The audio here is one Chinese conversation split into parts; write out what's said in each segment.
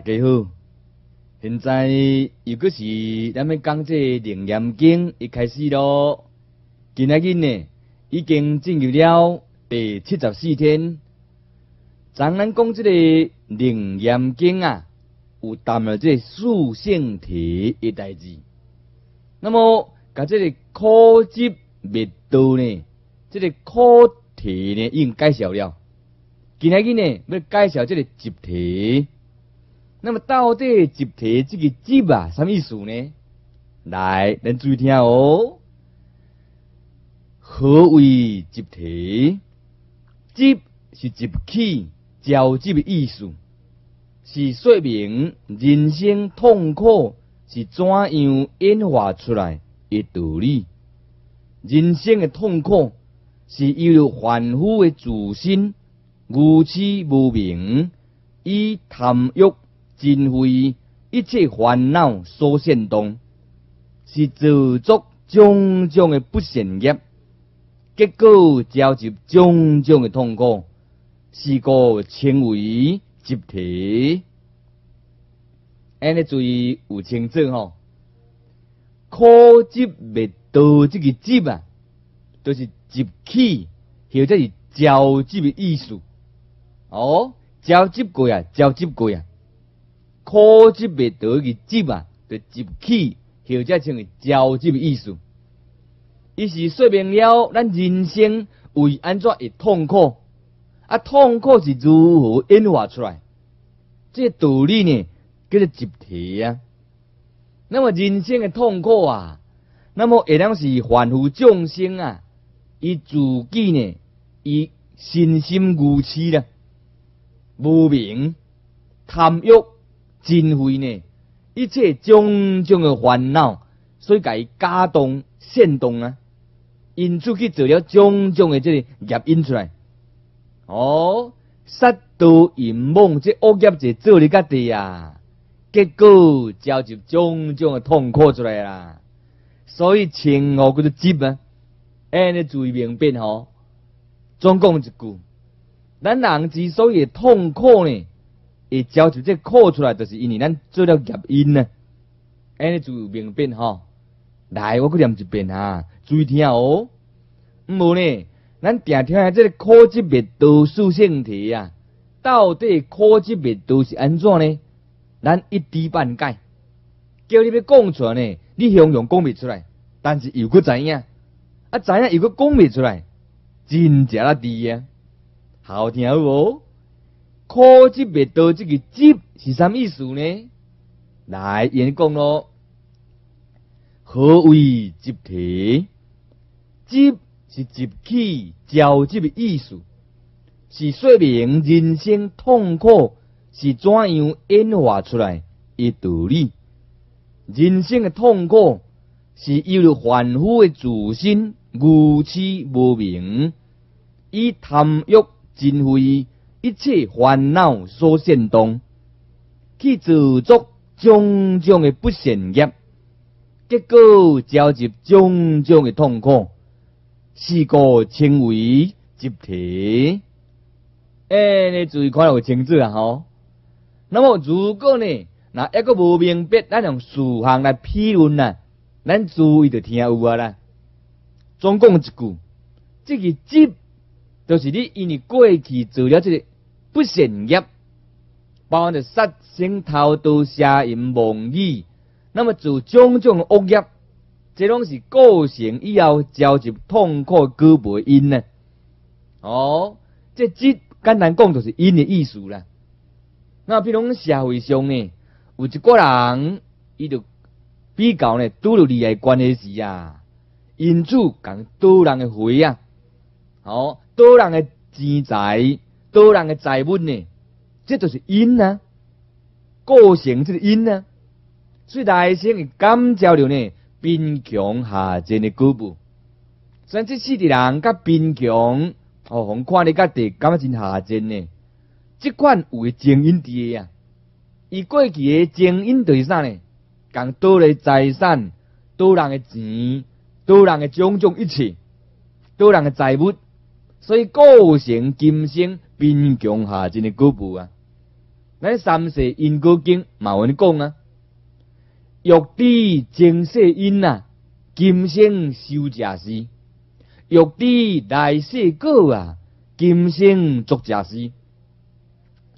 大家好。现在又搁是咱们讲这《楞严经》一开始咯。今仔日呢，已经进入了第七十四天。咱咱讲这个《楞严经》啊，有谈了这四性体的代志。那么，甲这个苦集灭道呢，这个苦体呢，已经介绍了。今仔日呢，要介绍这个集体。那么到底集体这个集啊，什么意思呢？来，咱注意听哦。何为集体？集是集起、交集的意思，是说明人生痛苦是怎样演化出来的道理。人生的痛苦是由凡夫的自身。愚痴无明，以贪欲、尽慧一切烦恼所现动，是造作种种的不善业，结果招集种种的痛苦，是个称为集体。安尼注意有清楚吼，苦集灭道这个集啊，都、就是集起，或者是交集的意思。哦，交集过啊，交集过啊，苦集灭道个集啊，就集起，或者称为交集的意思。伊是说明了咱人生为安怎会痛苦，啊，痛苦是如何演化出来？这道理呢，叫做集体啊。那么人生的痛苦啊，那么会当是凡夫众生啊，伊自己呢，伊身心无耻啦。无明、贪欲、尽慧呢？一切种种的烦恼，所以甲伊加动、现动啊，因出去做了种种的这个业因出来。哦，杀盗淫妄这恶业就做你家己啊，结果招集种种的痛苦出来啦。所以称呼叫做集啊，安尼注意明辨吼。总共一句。咱人之所以痛苦呢，会招出这苦出来，就是因为咱做了业因呢。安尼就明辨吼。来，我去念一遍哈，注意听哦。毋无呢，咱定听下这个苦集灭道属性题啊，到底苦集灭道是安怎呢？咱一知半解，叫你要讲出来呢，你形容讲不出来，但是又搁知影，啊知影又搁讲不出来，真正啊滴啊！好听哦，苦集灭道这个集是啥意思呢？来演讲咯。何为集体？集是集起、交集的意思，是说明人生痛苦是怎样演化出来的道理。人生的痛苦是由凡夫的自身愚痴无明，以贪欲。尽为一切烦恼所现动，去自作种种的不善业，结果招集种种的痛苦，是个称为集体。哎，你注意看有清楚啊！吼，那么如果呢，那一个无明白，咱用数行来批论啊，咱注意就听有啊啦。总共一句，这个集。就是你因为过去做了这个不善业，包含着杀生、偷盗、邪淫、妄语，那么做种种恶业，这拢是构成以后招集痛苦果报因呢。哦，这即简单讲就是因的意思啦。那比如社会上呢，有一个人，伊就比较呢，拄着利害关系时啊，因此讲多人的回啊。哦，多人的钱财，多人的财物呢，这就是因啊，构成这个因啊。所以大生会感召了呢，贫穷下贱的局部。所以这四个人甲贫穷，哦，红看你甲地感觉真下贱呢。这款有诶精因伫诶啊，伊过去诶精因对啥呢？讲多咧财产，多人诶钱，多人诶种种一切，多人诶财物，所以构成今生贫穷下贱诶局部啊。咱三世因果经嘛有讲啊。欲知前世因啊，今生修者事；欲知来世果啊，今生作者事。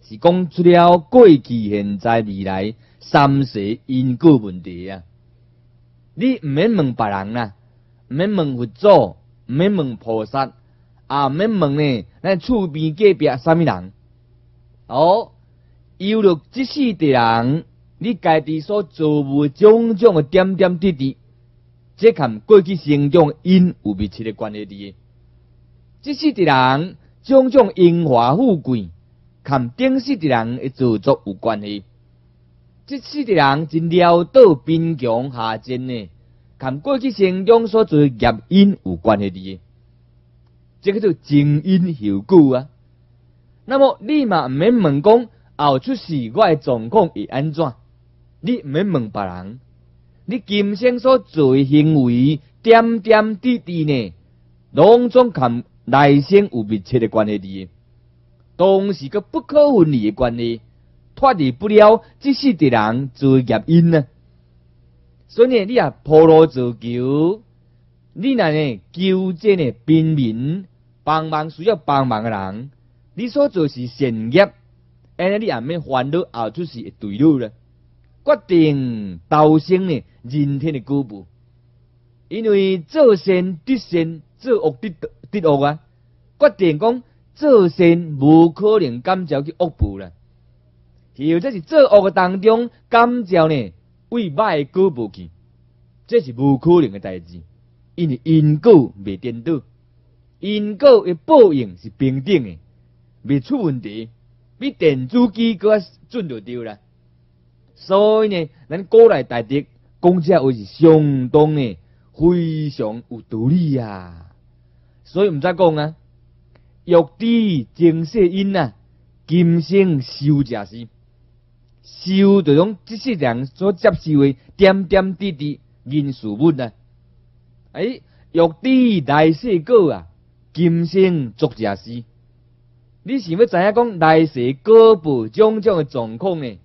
是讲出了过去、现在、未来三世因果问题啊！你毋免问别人啦，毋免问佛祖，毋免问菩萨，啊，毋免问呢？咱厝边隔壁啥物人？哦，有了即世的人。你家己所做无种种的点点滴滴，这看过去成长因有密切的关系伫。即世的人种种荣华富贵，看顶世的人的做作有关系。即世的人真潦倒贫穷下贱呢，看过去成长所做业因有关系伫。这个叫正因后果啊。那么你嘛毋免问讲后出世我的状况会安怎？你毋免问别人，你今生所做行为点点滴滴呢，拢总含来生有密切的关系伫，同时个不可分离的关系，脱离不了即世的人做业因呢。所以，你啊破路做求，你那呢求这呢平民帮忙需要帮忙的人，你所做是善业，安尼你也免烦恼后出是对路了。决定道生呢人天的局部，因为做善得善，做恶得得恶啊。决定讲做善无可能感召去恶报啦，或者是做恶嘅当中感召呢为歹局部去，这是无可能嘅代志，因为因果未颠倒，因果嘅报应是平等的，未出问题，比电子机搁准就对啦。所以呢，咱古来大德讲这话是相当的，非常有道理啊。所以毋再讲啊，欲知前世因啊，今生修者是修这种即世人所接受的点点滴滴因事物啊。哎，欲知来世果啊，今生作者是。你想要知影讲来世各部种种的状况呢？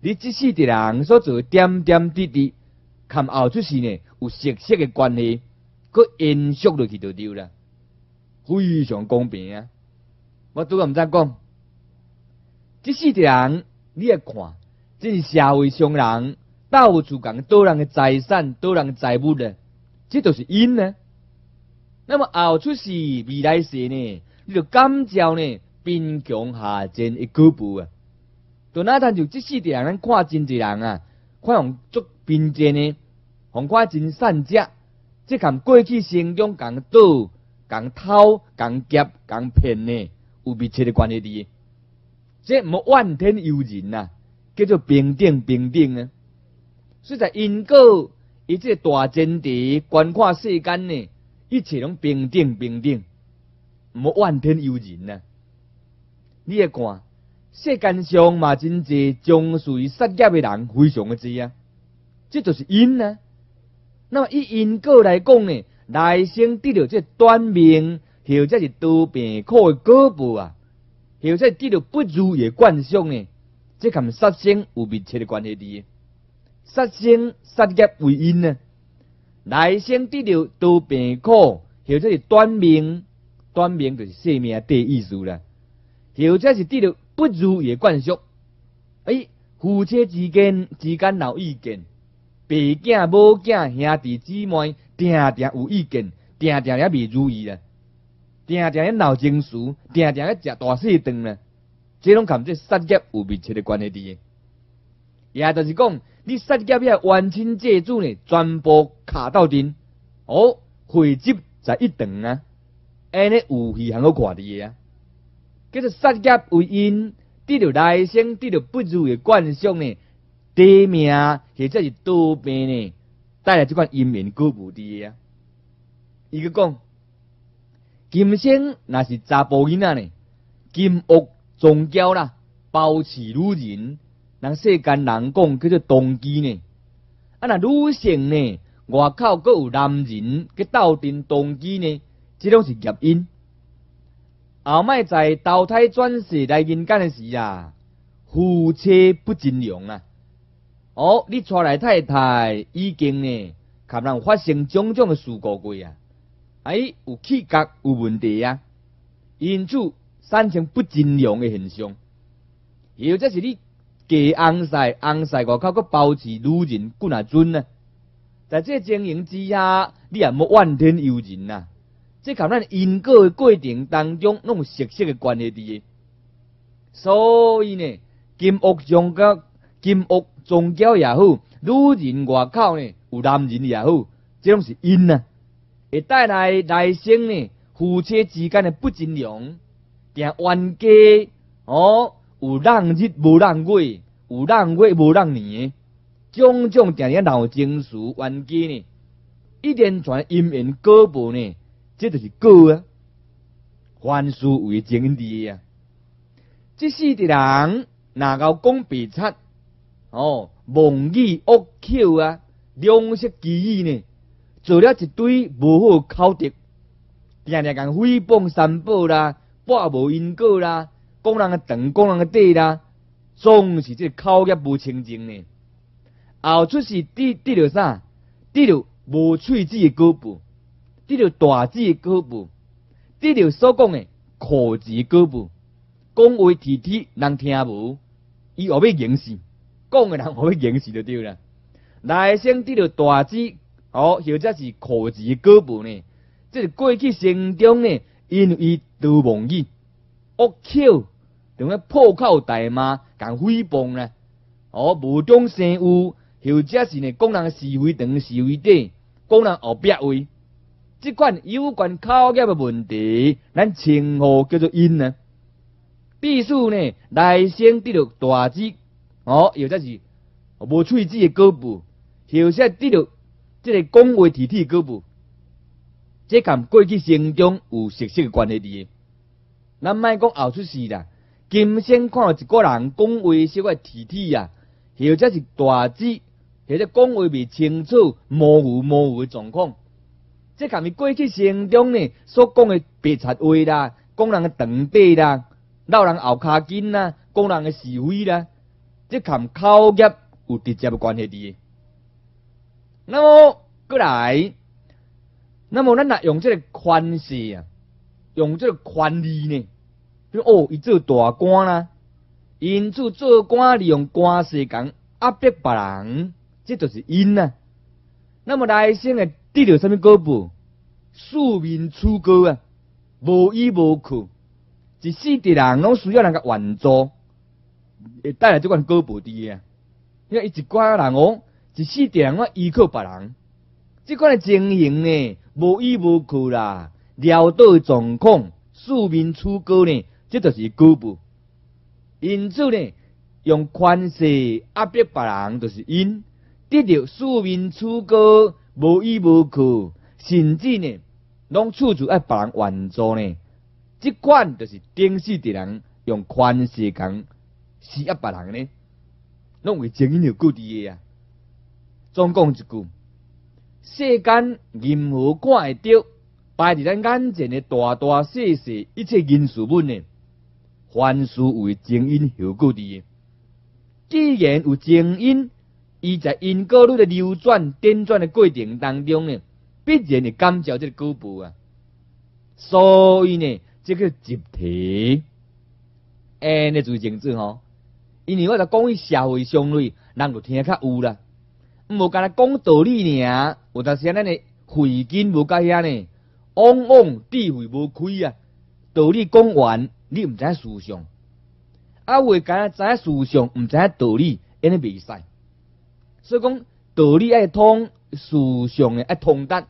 你即世的人所做点点滴滴，看后出世呢有息息的关系，佮延续落去就对啦，非常公平啊！我拄个毋知讲，即世的人你来看，即是社会上人到处讲多人的财产、多人的财物呢，这都是因呢。那么后出世未来世呢，你就感召呢贫穷下贱一个步啊！就那摊就即世的人，咱看真济人啊，看用足贫贱呢，红看真善者，即含过去生中共盗、共偷、共劫、共骗呢，有密切的关系伫。这无怨天尤人呐，叫做平等平等啊。所以在因果，以这大前提观看世间呢，一切拢平等平等，无怨天尤人呐。你也看。世间上嘛真济将属于杀业的人非常的多啊，这就是因啊。那么以因果来讲呢，来生得到这短命，或者是多病苦的果报啊，或者得到不如意惯性呢，这跟杀生有密切的关系的。杀生杀业为因呢，来生得到多病苦，或者是短命，短命就是生命第一意思啦，或者是得到。不如也惯俗，哎，夫妻之间之间闹意见，爸囝母囝兄弟姊妹，定定有意见，定定也未如意啦，定定咧闹情绪，定定咧食大细顿啦，这种感觉杀业有密切的关系伫，也就是讲，你杀业遐冤亲债主呢，全部卡到顶，哦，汇集在一顿啊，安尼有戏通好看伫个啊。叫做杀业为因，得着来生得着不如的惯性呢，地命或者是多病呢，带来即款阴面果报伫个啊。伊个讲，今生若是查甫囡仔呢，金屋宗教啦，包持女人，人世间人讲叫做动机呢。啊，那女性呢，外口阁有男人去斗阵动机呢，即拢是业因。后摆在投胎转世来人间的时啊，夫妻不尽良啊！哦，你娶来太太已经呢，可能发生种种的事故过啊，哎，有气格有问题啊，因此产生不尽良的现象。或者是你假红晒红晒外口个包持女人滚啊准呢？在这经营之下，你也莫怨天尤人呐。即靠咱因果的过程当中，拢有息息的关系伫。所以呢，金屋宗教、金屋宗教也好，女人外口呢有男人也好，这拢是因啊，会带来来生呢夫妻之间的不尽良，定冤家哦，有人日无人月，有人月无人年，种种定定闹情绪冤家呢，一连串阴缘果报呢。这就是果啊，凡事为正义啊。这四的人哪够讲白贼哦，妄语恶口啊，两色记忆呢，做了一堆无好口德，定定讲诽谤三宝啦，报无因果啦，讲人嘅长，讲人嘅短啦，总是这口业无清净呢。后出是得得了啥？得了无喙齿嘅果报。得了大智的果报，得了所讲的苦字果报，讲话体体人听无，伊何必凝视？讲的人何必凝视就对了。来生得了大智，哦，或者是苦字果报呢？这是过去生中呢，因为都忘记恶口，同个破口大骂，讲诽谤呢？哦，无中生有，或者是呢，讲人是非长是非短，讲人后壁位。即款有关口业的问题，咱称呼叫做因呢。必须呢来生得到大智，哦，或者是无喙齿的果报，或者得到即个讲话体体的果报，即跟过去生中有息息的关系伫。咱卖讲后出事啦，今生看到一个人讲话小个体体啊，或者是大智，或者讲话未清楚、模糊模糊的状况。即含伊过去生中呢所讲的白贼话啦，讲人的长短啦，闹人后骹筋啦，讲人的是非啦，即含口业有直接的关系伫。那么过来，那么咱若用这个宽势啊，用这个宽利呢？哦，伊做大官啦，因此做官利用官势讲压迫别人，这就是因啊。那么来生的。得到什么果报？庶民出高啊，无依无靠，一世的人拢需要人家援助，会带来这款果报的啊。因为一寡人哦，一世的人我依靠别人，这款的情形呢，无依无靠啦，潦倒状况，庶民出高呢，这就是果报。因此呢，用宽恕压迫别人，就是因得到庶民出高。无依无靠，甚至呢，拢处处爱别人援助呢。即款就是顶世的人用宽恕讲施压别人呢，拢为正因有故伫的啊。总讲一句，世间任何看会到摆伫咱眼前的大大细细一切因素本呢，凡事为正因有故伫的。既然有正因。伊在因果律的流转、颠转的过程当中呢，必然会感召这个果报啊。所以呢，这个集体，哎，那最精致吼。因为我在讲伊社会上类，人就听较有啦。无干来讲道理尔，有当时咱的慧根无甲遐呢，往往智慧无开啊。道理讲完，你毋知影思想，啊，为干知影思想，毋知道理，安尼袂使。所以讲道理爱通，思想诶爱通达，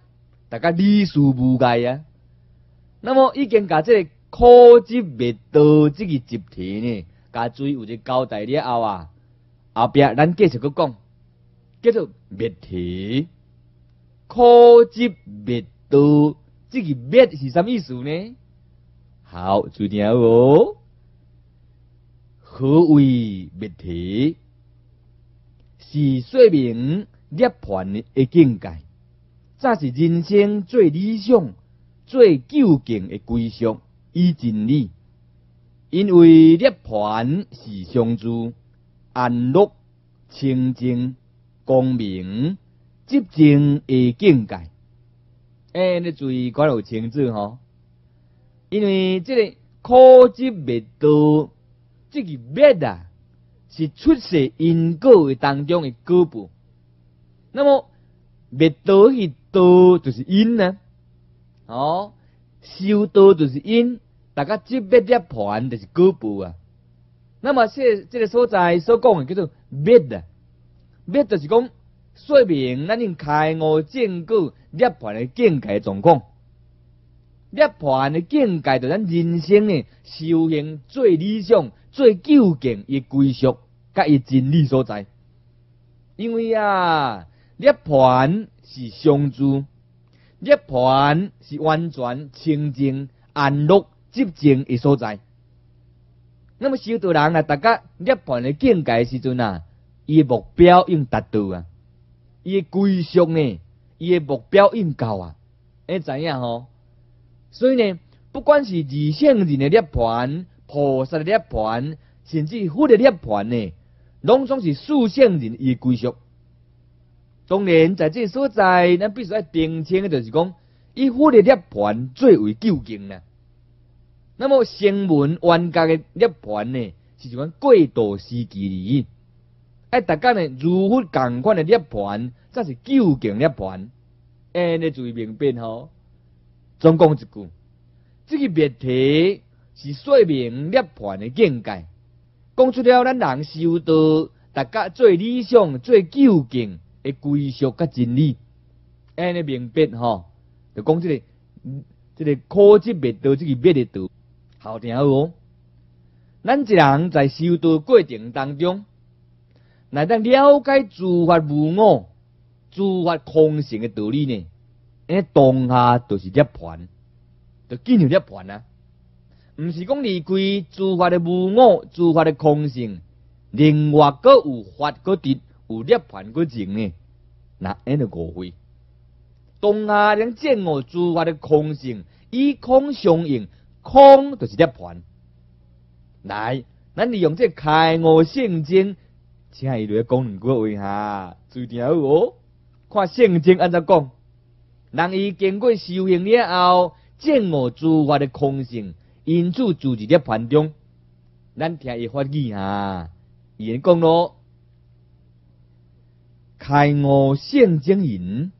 大家理事无解啊。那么已经甲这个苦集灭道这个集体呢，甲注意有一个交代了后啊，后壁咱继续去讲，叫做灭体。科技灭道，这个灭是什么意思呢？好，注意哦。何为灭体？是说明涅槃的境界，这是人生最理想、最究竟的归宿与真理。因为涅槃是相助安乐、清净、光明、寂静的境界。哎，你注意看有清楚吼，因为这个苦集灭道。这个灭啊，是出世因果的当中的果报。那么灭道是道，就是因呢？哦，修道就是因，大家接灭涅盘就是果报啊。那么这这个所在所讲的叫做灭啊，灭就是讲说明咱用开悟正果涅盘的境界状况。涅槃的境界，就咱人生的修行最理想。最究竟伊归属，甲伊真理所在。因为啊，涅槃是相助，涅槃是完全清净安乐寂静的所在。那么修道人啊，大家涅槃的境界时阵啊，伊的目标应达到啊，伊的归宿呢，伊的目标应到啊，会知影吼？所以呢，不管是二圣人的涅盘。菩萨的涅盘，甚至佛的涅盘呢，拢总是四圣人伊归属。当然，在这所在，咱必须要澄清的，就是讲，以佛的涅盘最为究竟呢。那么，声闻冤家的涅盘呢，是一款过渡时期而已。哎，大家呢，如佛共款的涅盘，才是究竟涅盘。哎，你注意明辨吼。总讲一句，这个别题。是说明涅槃的境界，讲出了咱人修道，大家最理想、最究竟的归宿甲真理，安尼明白吼，就讲这个，这个苦集灭道，这个灭的道，好听哦。咱一人在修道过程当中，乃当了解诸法无我、诸法空性的道理呢，诶，当下就是涅槃，就进入涅槃啊。毋是讲离开诸法的无我、诸法的空性，另外个有法个得有涅槃个境呢？那安尼误会。当下能见我诸法的空性，以空相应，空就是涅槃。来，咱利用这开悟圣经，请伊来讲两句话哈，注意听哦。看圣经安怎讲，人伊经过修行了后，见我诸法的空性。因此，住伫咧盘中，咱听伊发语啊，伊讲咯，开悟圣经营，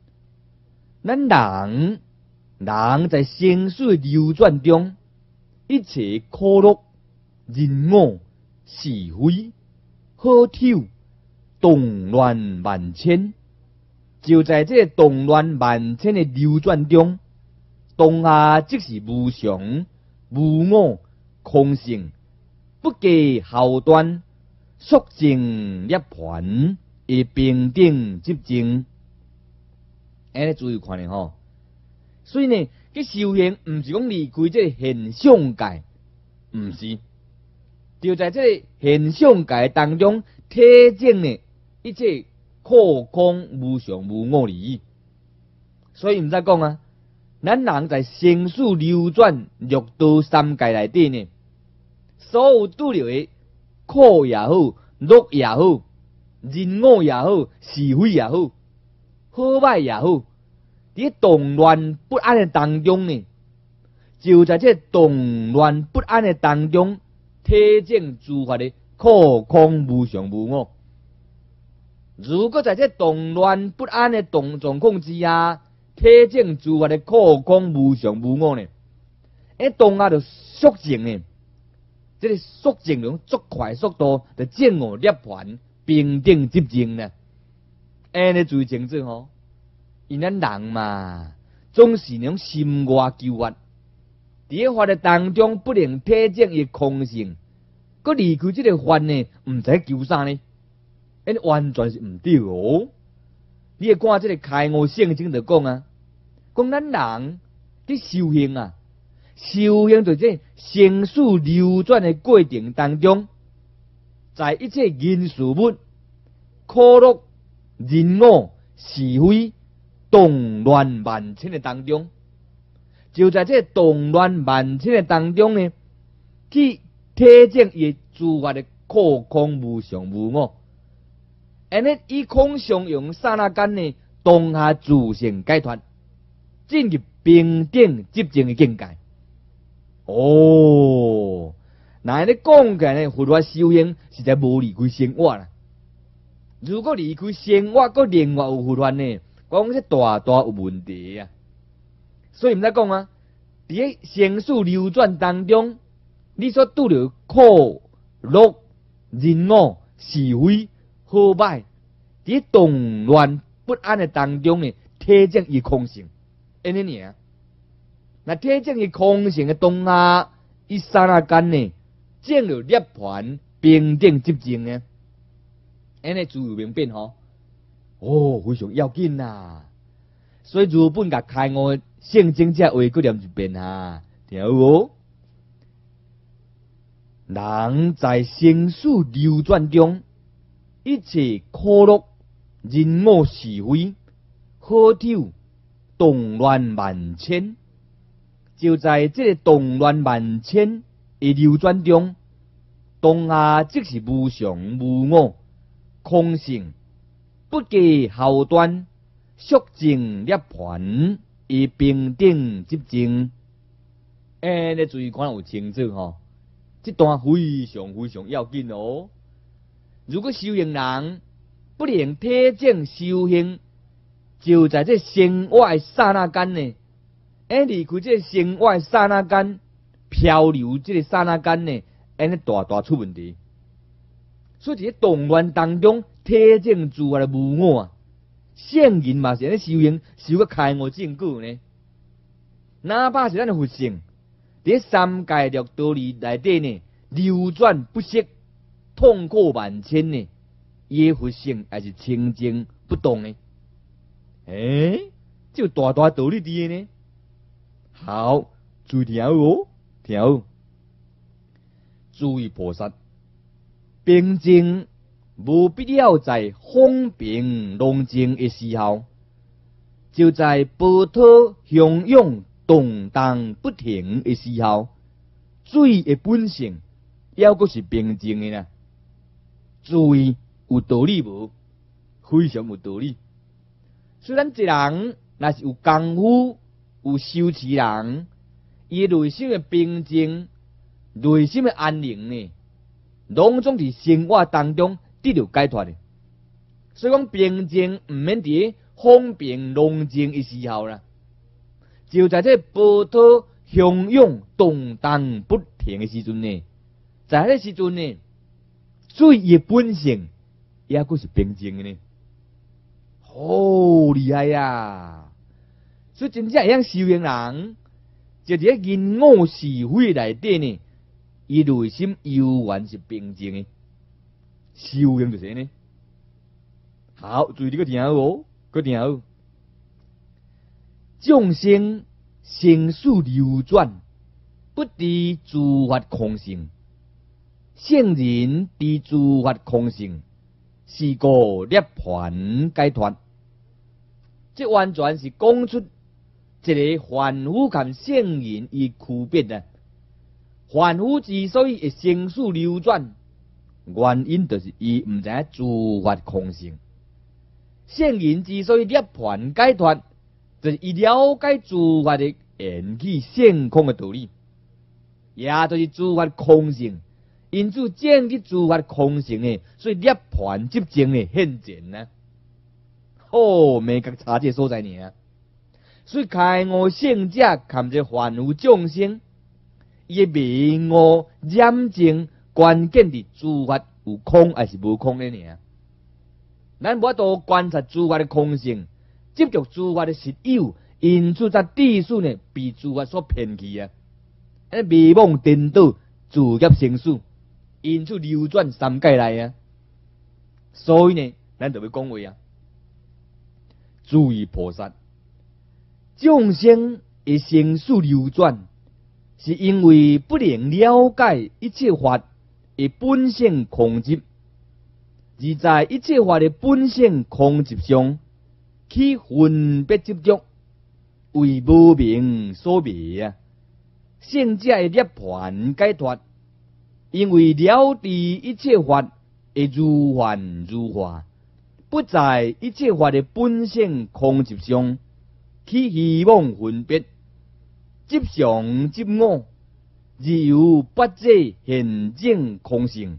咱人人在生死流转中，一切苦乐、人我、是非、好丑、动乱万千，就在这动乱万千的流转中，当下即是无常。无我空性，不计后端，速净涅盘，以平定寂静。哎，注意看咧吼。所以呢，这修行毋是讲离开这现象界，毋是，就在这现象界当中，体证呢一切空空无常无我理。所以毋再讲啊。咱人在生死流转六道三界内底呢，所有拄着的苦也好，乐也好，人我也好，是非也好，好歹也好，伫动乱不安的当中呢，就在这动乱不安的当中，体证诸法的苦空无常无我。如果在这动乱不安的动状况之下，体证诸法的苦空无常无我呢？一动啊就速静呢，这个速静用足快速度就见我涅槃平定寂静呢。安尼最清楚吼，因咱人嘛，总是用心外求法，伫咧法的当中不能体证伊空性，佮离开即个法呢，毋知求啥呢？因完全是毋对哦。你会看即个开悟圣经就讲啊，讲咱人伫修行啊，修行在这生死流转的过程当中，在一切因事物、苦乐、人我、是非、动乱万千的当中。就在这动乱万千的当中呢，去体证伊诸法的空空无常无我，安尼以空相用刹那间呢，当下自性解脱，进入平等寂静的境界。哦，那安尼讲起来呢，佛法修行实在无离开生活啦。如果离开生活，搁另外有佛法呢，讲这大大有问题啊。所以毋知讲啊，伫咧生死流转当中，你所拄着苦、乐、人我、是非、好歹，伫动乱不安的当中呢，体证伊空性，安尼尔。那体证伊空性的当下，一刹那间呢，证了涅盘平定寂静呢，安尼自由明变吼，哦，非常要紧呐。所以如本甲开悟。圣经者话过念一遍啊，听有无？人在生死流转中，一切苦乐、人我是非、好丑、动乱万千，就在这个动乱万千的流转中，当下即是无常无我、空性，不计后端，速净涅槃。以平等接近，哎，你注意看有清楚吼，这段非常非常要紧哦。如果修行人不能体证修行，就在这生活刹那间呢，哎，离开这生活刹那间，漂流这个刹那间呢，哎，尼大大出问题。所以在动乱当中体证住我的无我。啊。圣人嘛是安尼修行，修个开悟正果呢。哪怕是咱的佛性，伫三界六道里内底呢，流转不息，痛苦万千呢，耶佛性还是清净不动呢。诶，就大大道理伫呢。好，注意听哦，听。注意菩萨，平静。无必要在风平浪静的时候，就在波涛汹涌、动荡不停的时候，水的本性要阁是平静的呢。注意有道理无？非常有道理。虽然一人那是有功夫、有修持人，伊内心的平静、内心的安宁呢，拢总伫生活当中。得到解脱的，所以讲平静毋免伫风平浪静的时候啦，就在这波涛汹涌、动荡不停的时阵呢，在迄时阵呢，水的本性也阁是平静的呢，好厉害呀！所以真正样修行人，就伫因我是非内底呢，伊内心悠然是平静的。修行就是呢，好，注意这个听哦，个听哦。众生生死流转，不知诸法空性；圣人知诸法空性，是个涅盘解脱。这完全是讲出一个凡夫跟圣人伊区别的。凡夫之所以会生死流转。原因就是伊毋知诸法空性，圣人之所以涅盘解脱，就是伊了解诸法的缘起现空的道理，也就是诸法空性，因此见去诸法空性呢，所以涅盘即正的现前呢。哦，每个差这所在呢，所以开悟圣者看着凡夫众生，伊明悟染净。关键的诸法有空还是无空的呢？咱无多观察诸法的空性，接触诸法的实有，因此在地数呢被诸法所骗去啊！安迷惘颠倒，自业成数，因此流转三界来啊。所以呢，咱就要讲话啊，注意菩萨，众生的生死流转，是因为不能了解一切法的本性空寂，而在一切法的本性空寂上去分别执着，为无明所迷啊。圣者的涅盘解脱，因为了知一切法。会如幻如化，不在一切法的本性空寂上去希望分别，即常即我，而有不济现证空性，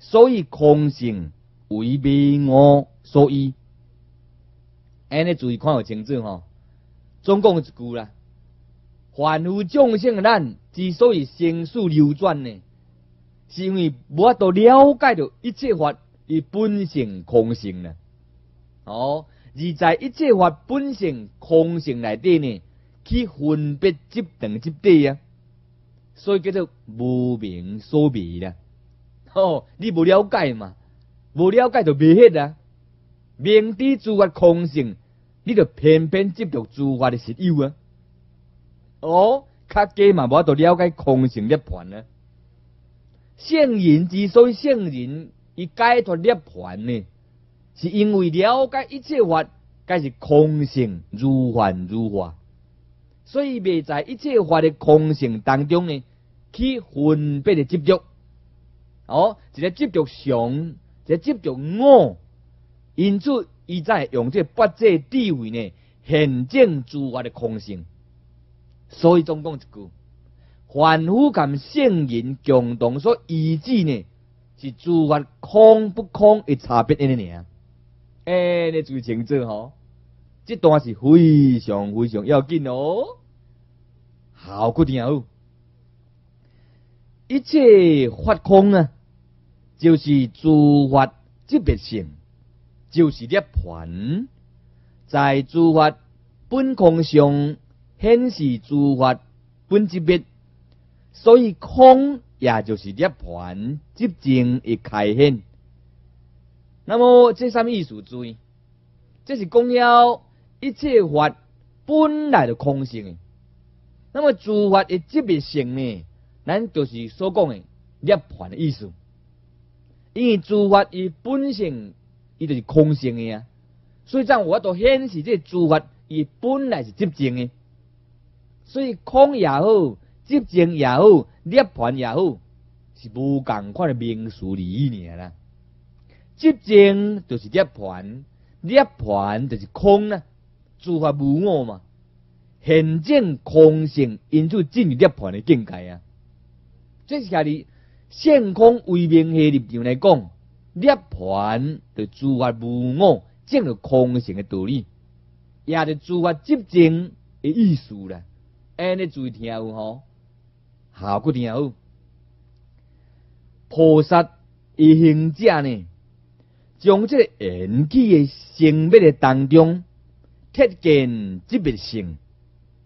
所以空性为迷我所依。安尼注意看有清楚吼，总共一句啦。凡夫众生咱之所以生死流转呢？是因为无法度了解到一切法以本性空性呢？哦，而在一切法本性空性内底呢，去分别执等执地啊，所以叫做无明所迷啦。哦，你无了解嘛？无了解就迷 hết 啊！明知诸法空性，你就偏偏执着诸法的实有啊！哦，较加嘛无法度了解空性涅盘啊！圣人之所以圣人以解脱涅槃呢，是因为了解一切法皆是空性，如幻如化，所以未在一切法的空性当中呢，去分别的执着。哦，一个执着上，一个执着我，因此伊在用这八界地位呢，显证诸法的空性。所以总共一句。凡夫跟圣人共同所依止呢，是诸法空不空的差别呢呢。哎，你注意清楚吼，这段是非常非常要紧哦。好，固定好，一切法空啊，就是诸法即别性，就是涅槃，在诸法本空上显示诸法本即别。所以空也就是涅盘即正的开显。那么这什么意思？注意，这是讲了一切法本来的空性。那么诸法的即灭性呢？咱就是所讲的涅盘的意思。因为诸法伊本性伊就是空性的呀，所以咱我都显示这诸法伊本来是即静的。所以空也好。即正也好，涅槃也好，是无共款的名词而已啦。即正就是涅槃，涅槃就是空啦，诸法无我嘛，现证空性，因此进入涅槃的境界啊。这是下里现空为名系立场来讲，涅盘就诸法无我，证入空性的道理，也就诸法即正的意思啦。安尼注意听有吼。好，固定好。菩萨一行者呢，将这个缘起的生灭的当中，体见即别性，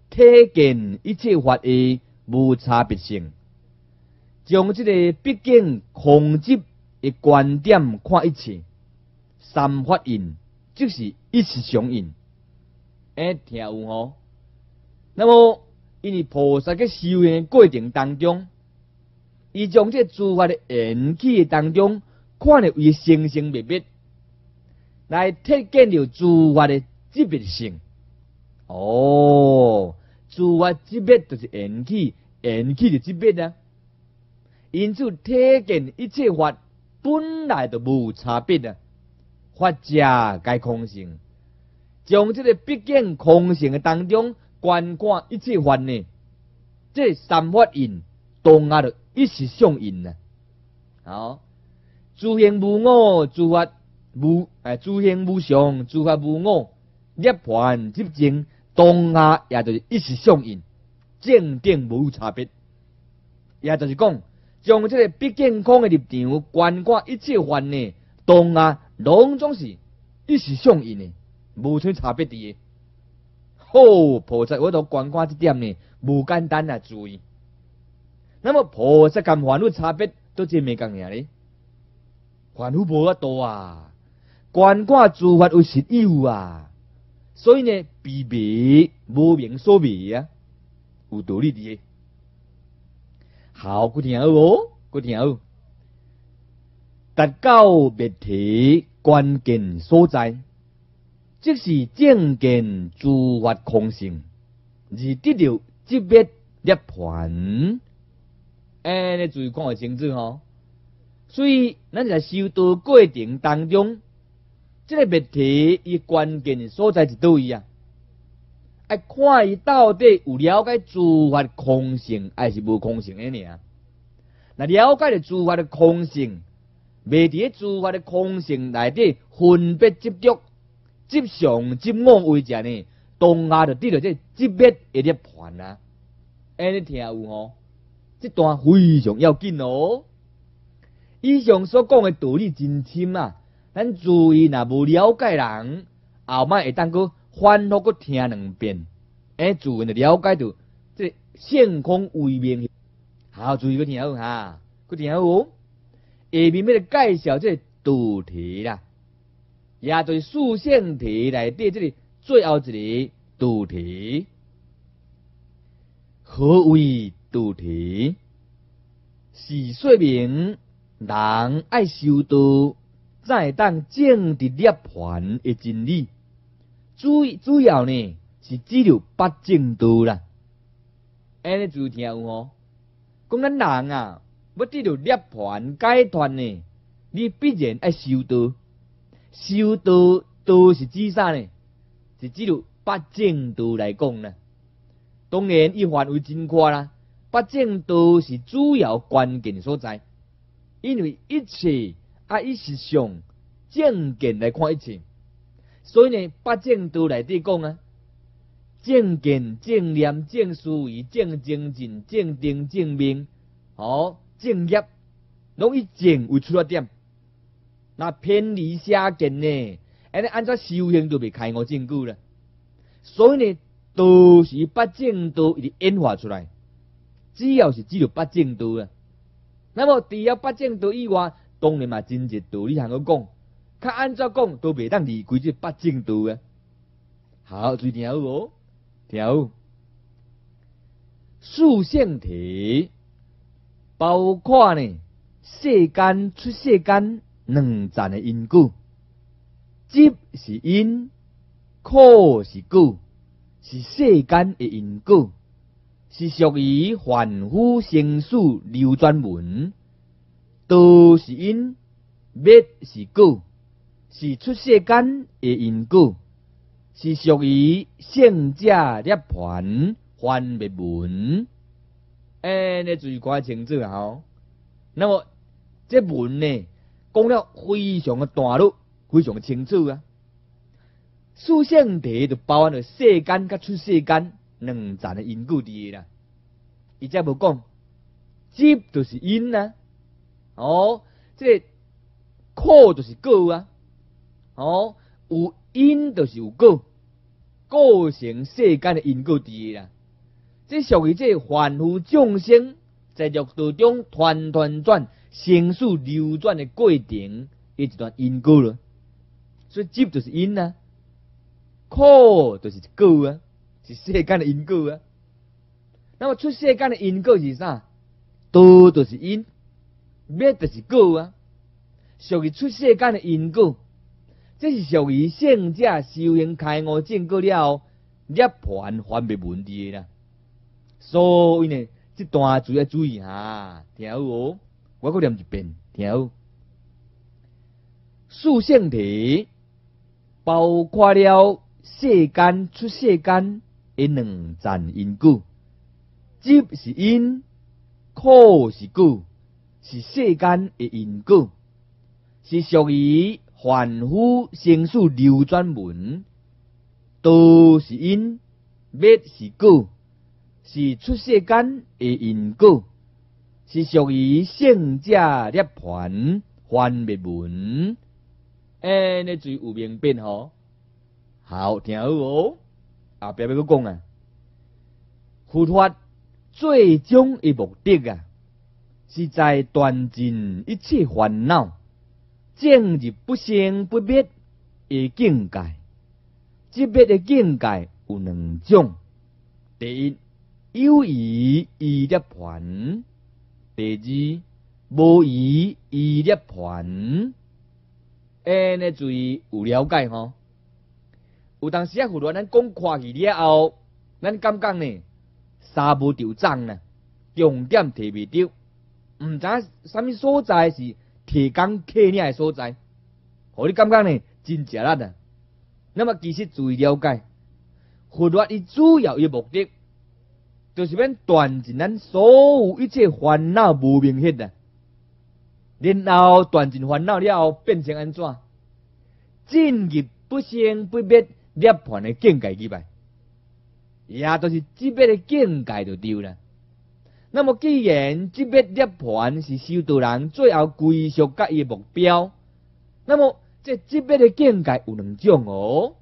体见一切法的无差别性，将这个毕竟空寂的观点看一切，三法印就是一时相应。哎，听有哦。那么。因为菩萨嘅修行过程当中，伊将这诸法的缘起当中，看了为生生灭灭，来体见了诸法的级别性。哦，诸法级别就是缘起，缘起的级别啊。因此体见一切法本来就无差别啊，法界该空性，将这个毕竟空性的当中。观看一切法呢，这三法印同啊的一时相应呢。好，诸行无我，诸法无诶，诸行无常，诸法无我，涅盘即正同啊，也就是一时相应，正定无差别。也就是讲，将这个不健康的立场观看一切法呢，同啊，拢总是一时相应的，无存差别的。好，菩萨，我都观看这点呢，无简单啊！注意，那么菩萨跟凡夫差别都真没共样咧，凡夫无法多啊，观卦诸法有实有啊，所以呢，比比无名所比啊，有道理的。好，古听好哦，古听好。达到灭体关键所在，即是正见诸法空性，而得到即灭涅盘。哎，你注意看个清楚吼。所以，咱在修道过程当中，即个灭体伊关键所在是倒位啊？爱看伊到底有了解诸法空性，还是无空性的呢？那了解了诸法的空性。未伫诸法的空性内底分别执着，执上执我为者呢？当下就得到这执灭一粒盘啊！安尼听有吼？这段非常要紧哦。以上所讲的道理真深啊！咱注意若无了解人，后摆会当个反复个听两遍，哎，注意就了解到这现空为明。好，注意个听好哈，个听好。下面要介绍这道题啦，也就是数性题内底这里最后一个道题。何为道题？是说明人爱修道，才当证得涅盘的真理。主主要呢是只有八正道啦。安尼就听有哦，讲咱人啊。要得到涅盘解脱呢？你必然爱修道，修道道是指啥呢？是指到八正道来讲呢。当然，伊范围真宽啦。八正道是主要关键所在，因为一切啊，伊是上正见来看一切。所以呢，八正道来底讲啊，正见、正念、正思维、正精进、正定、正命，好。正业，拢以正为出发点，那偏离邪见呢？安尼按照修行就被开悟证据了。所以呢，都是八正道一直演化出来，只要是只有八正道啊。那么除了八正道以外，当然嘛真正道理通我讲，较按照讲都未当离开这八正道啊。好，注意听好哦，听好，数性题。包括呢，世间出世间两层的因果，积是因，苦是果，是世间的因果，是属于凡夫生死流转文。道是因，灭是果，是出世间的因果，是属于圣者涅槃还灭门。哎，你注意看清楚啊！吼，那么这门呢，讲了非常的大路，非常的清楚啊。思想题就包含了世间甲出世间两层的因果伫啦。伊再无讲，积就是因啊，哦，这苦就是果啊，哦，有因就是有果，构成世间的因果伫啦。这属于这凡夫众生在六道中团团转、生死流转的过程，一段因果了。所以积就是因啊，苦就是果啊，是世间的因果啊。那么出世间的因果是啥？多就是因，灭就是果啊。属于出世间的因果，这是属于圣者修行开悟证果了，涅盘还没问题啦。所以呢，这段主要注意哈，听好。我搁念一遍，听好。数性题包括了世间出世间的两层因果，积是因，苦是果，是世间的因果，是属于凡夫生死流转文，都是因，灭是果。是出世间的因果，是属于圣者涅槃幻灭门。哎，你注意有明变吼，好听好哦。啊，别别个讲啊，佛法最终的目的啊，是在断尽一切烦恼，正入不生不灭的境界。即灭的境界有两种：第一，有疑依涅盘；第二，无疑依涅盘。安尼注意有了解吼？有当时啊，胡乱咱讲看去了后，咱感觉呢，三无着章呢，重点提袂着，毋知啥物所在是提纲挈领的所在，互你感觉呢真食力啊。那么其实注意了解，佛法伊主要伊目的，就是要断尽咱所有一切烦恼无明显的。然后断尽烦恼了后，变成安怎？进入不生不灭涅槃的境界去吧，也就是即灭的境界就丢了。那么既然即灭涅槃是修道人最后归属甲伊目标，那么这即灭的境界有两种哦。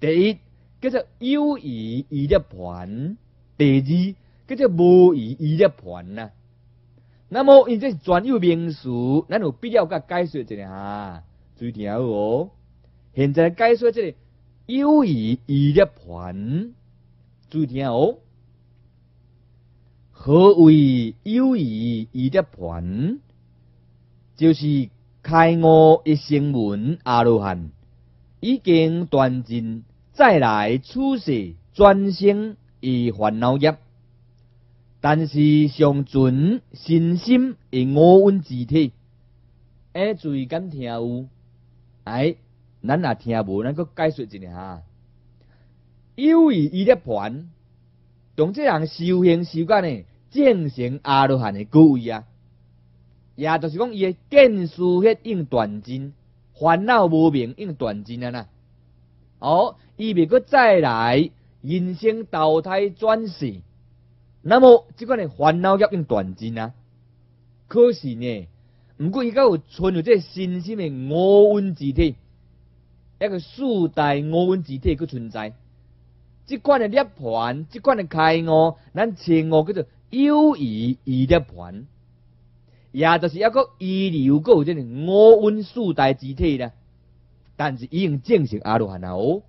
第一叫做有意义涅槃，第二叫做无意义涅槃呐。那么因这是专有名词，咱有必要甲解说一下，注意听哦。现在解说这个有意义涅槃，注意听哦。何为有意义涅槃？就是开悟一声闻阿罗汉，已经断尽再来处世转生伊烦恼业。但是上存身心的五蕴之体，哎，注意敢听有？哎，咱也听无，咱个解说一下。由于伊咧盘，同这人修行习惯呢，正成阿罗汉的果位啊，也就是讲伊的见识迄应断尽，烦恼无明应断尽啊呐。哦，伊未过再来人生投胎转世。那么，即款的烦恼业应断尽啊！可是呢，毋过伊个有存有这新心的五蕴之体，一个四大五蕴之体去存在。即款的涅盘，即款的开悟，咱称悟叫做有意义涅盘，也就是一个遗留个有这个五蕴四大之体啦。但是已经证实阿罗汉啊！哦，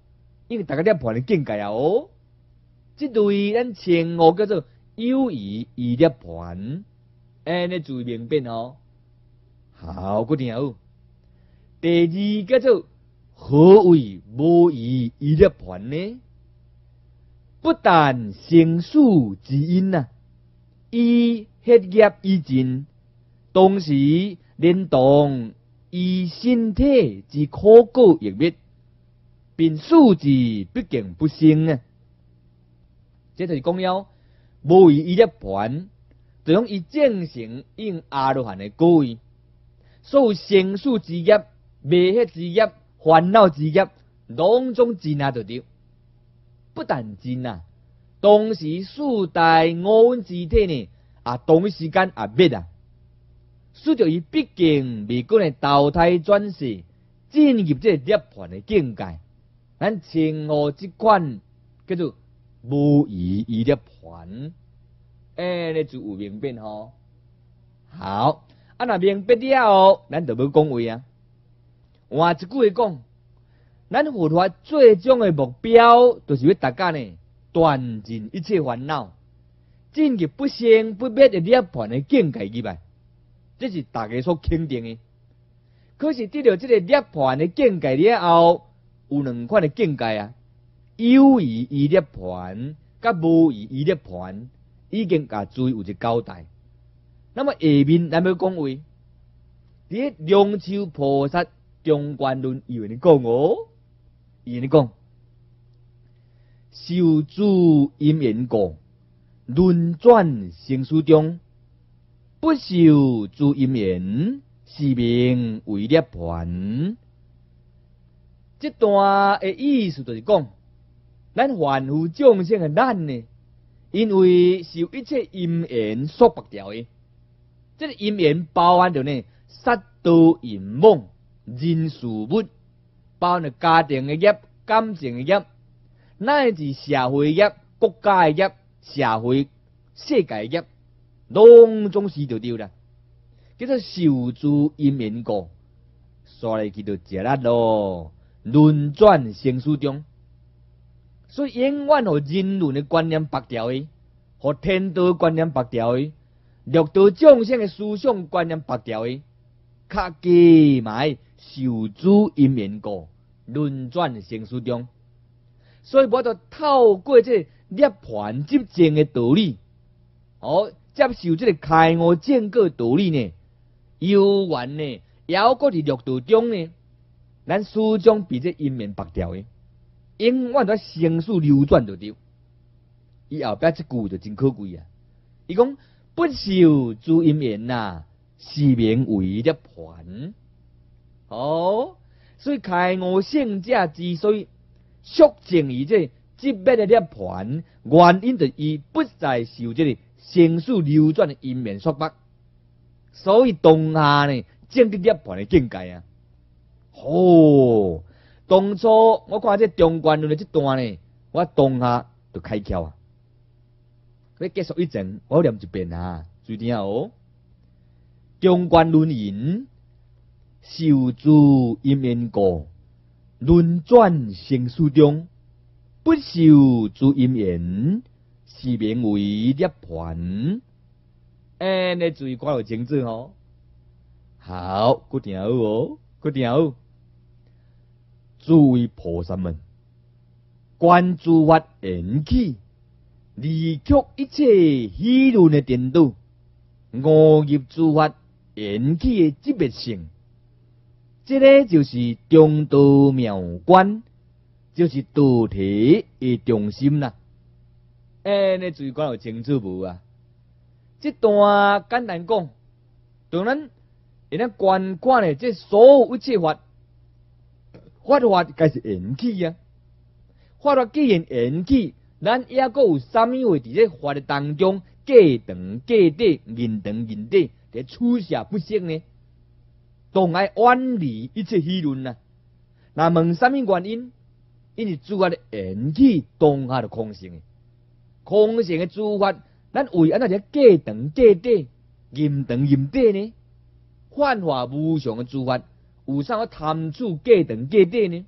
因为大家在盘的境界啊！哦，即对咱称悟叫做。有意义涅盘，安尼注意明辨哦。好，固定好。第二叫做何为无意义涅盘呢？不但生死之因呐，以血业以尽，同时连同以身体之可果亦灭，并数字毕竟不生啊。这就是讲了。无以伊涅盘，就用伊正成应阿罗汉的果位，所有生死之业、灭黑之业、烦恼之业，拢总尽啊得着。不但尽啊，同时四大五蕴之体呢，啊同一时间也灭啊。使着伊毕竟未过来投胎转世，进入这涅盘的境界，咱称呼即款叫做。无疑伊涅盘，哎，你就有明辨吼。好，啊那明辨了后，咱就要讲话啊。换一句话讲，咱佛法最终的目标，就是要大家呢断尽一切烦恼，进入不生不灭的涅盘的境界去吧。这是大家所肯定的。可是得到这个涅盘的境界了后，有两款的境界啊。有意义涅盘，甲无意义涅盘，已经甲注意有一交代。那么下面咱要讲为，伫龙树菩萨中观论伊为你讲哦，伊为你讲，受诸因缘果，轮转生死中，不受诸因缘，是名为涅盘。这段的意思就是讲。咱凡夫众生的咱呢，因为受一切因缘所绑掉的，这个因缘包含着呢，杀盗淫妄、人事物，包含着家庭的业、感情的业，乃至社会业、国家的业、社会世界业，拢总是就对啦。叫做受诸因缘果，刷来去就食力咯，轮转生死中。所以永远和人伦的观念白掉的，和天道观念白掉的，六道众生的思想观念白掉的，较加埋受诸因缘果，轮转生死中。所以我就透过这涅盘执政的道理，哦，接受这个开悟证果道理呢，有缘呢，犹搁伫六道中呢，咱始终比这因缘白掉的。永远在生死流转着对，伊后壁即句就真可贵啊！伊讲不受诸因缘呐，是名为涅盘。哦，所以开悟圣者之所以速证于这即灭的涅盘，原因就伊不再受这个生死流转的因缘束缚，所以当下呢，正得涅盘的境界啊！哦。当初我看这中观论的这段呢，我当下就开窍啊！你结束一阵，我念一遍啊，注意哦。中观论言：受诸因缘果，轮转生死中，不受诸因缘，是名为涅盘。哎，你注意看有清楚哦。好，固定好哦，固定好。诸位菩萨们，关注法缘起，离却一切虚论的颠倒，五入诸法缘起的级别性，这个就是中道妙观，就是道体的中心啦。哎，你注意看有清楚无啊？这段简单讲，当然，人家观看的这所有一切法。法法该是缘起啊！法法既然缘起，咱也个有啥物会伫这法的当中，过长过短，认长认短，在取舍不息呢？当爱远离一切议论啊！那问啥物原因？因为诸法的缘起当下的空性，空性的诸法，咱为安那只过长过短，认长认短呢？幻化无常的诸法。有啥个贪处过长过短呢？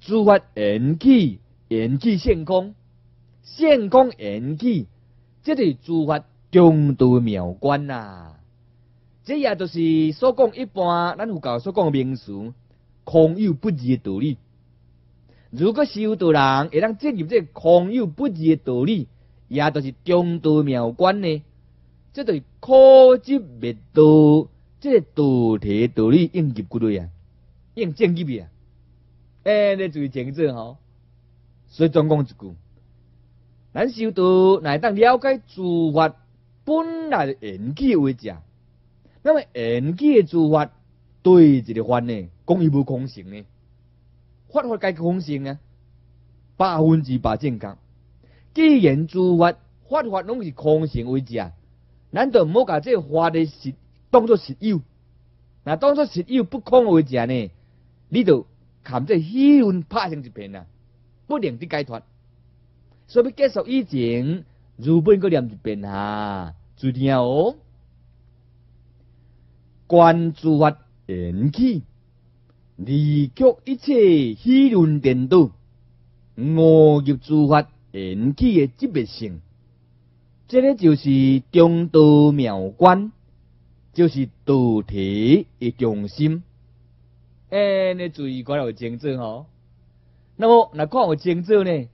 诸法缘起，缘起现空，现空缘起，这是诸法中道妙观呐。这也就是所讲一般咱佛教所讲的名词，空有不二的道理。如果修道人会当进入这空有不二的道理，也就是中道妙观呢。这对可知灭道。这个道体道理应入骨类啊，应正入去啊。哎，你注意听这吼。所以总讲一句，咱修道乃当了解诸法本来的缘起为者。那么缘起的诸法对一个法呢，讲伊无空性呢？法法该空性啊，百分之百正确。既然诸法法法拢是空性为者，咱就唔好甲这法的实。当作实有，那当作实有不空为者呢？你就含这虚运拍成一片啊，不能的解脱。所以结束以前，如本个念一遍哈，注听哦。关注法缘起，离却一切虚运颠倒，五入诸法缘起的级别性，这个就是中道妙观。就是道体的中心，哎，你注意看有精准吼。那么，那看有精准呢？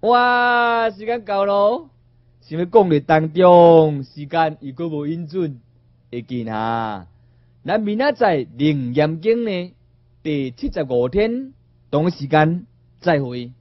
哇，时间到咯，想要讲的当中，时间如果无允准，会见哈。咱明仔载灵验经呢，第七十五天同时间再会。